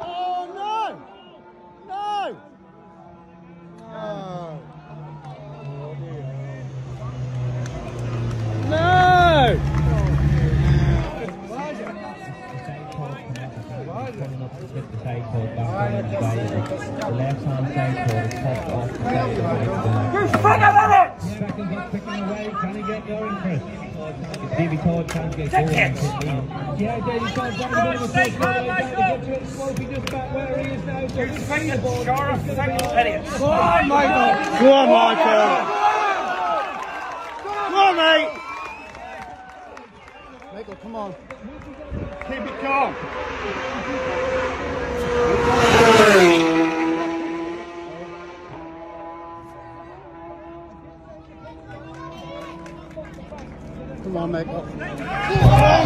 Oh no! No! Oh. No! Coming up to tip the side cord back on the way. The left hand side cord is popped off the side of the right You son of a bitch! Second gets picking away. Can he get going, Chris? Davey Todd can't get going. Yeah, Davey Todd down the middle of the field. All the to get to it. Slopey just back where he is now. So You think it's Shara fucking idiot? Go on, Michael! Go on, Michael! Come on, mate! Michael, come on. Keep it calm. Come on, Michael.